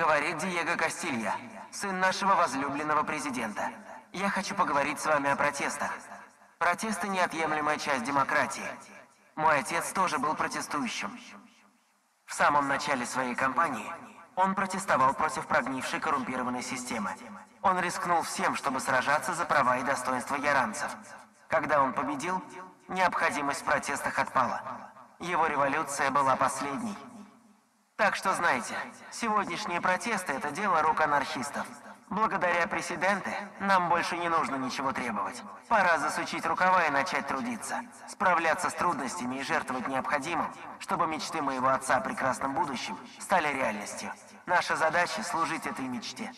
Говорит Диего Кастилья, сын нашего возлюбленного президента. Я хочу поговорить с вами о протестах. Протесты – неотъемлемая часть демократии. Мой отец тоже был протестующим. В самом начале своей кампании он протестовал против прогнившей коррумпированной системы. Он рискнул всем, чтобы сражаться за права и достоинство яранцев. Когда он победил, необходимость в протестах отпала. Его революция была последней. Так что знайте, сегодняшние протесты – это дело рук анархистов. Благодаря президенте нам больше не нужно ничего требовать. Пора засучить рукава и начать трудиться. Справляться с трудностями и жертвовать необходимым, чтобы мечты моего отца о прекрасном будущем стали реальностью. Наша задача – служить этой мечте.